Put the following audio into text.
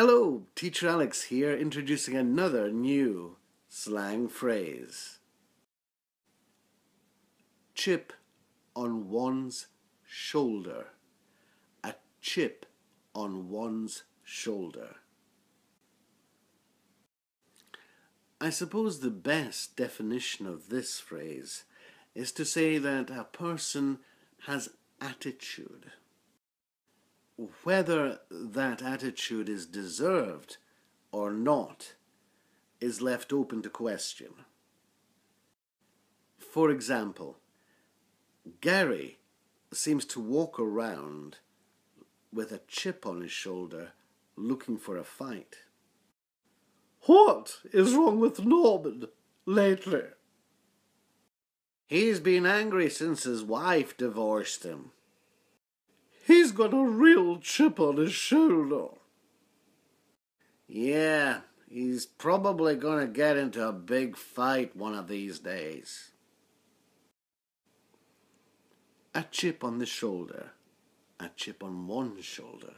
Hello, Teacher Alex here, introducing another new slang phrase. Chip on one's shoulder. A chip on one's shoulder. I suppose the best definition of this phrase is to say that a person has attitude. Whether that attitude is deserved or not is left open to question. For example, Gary seems to walk around with a chip on his shoulder looking for a fight. What is wrong with Norman lately? He's been angry since his wife divorced him. Got a real chip on his shoulder. Yeah, he's probably going to get into a big fight one of these days. A chip on the shoulder, a chip on one shoulder.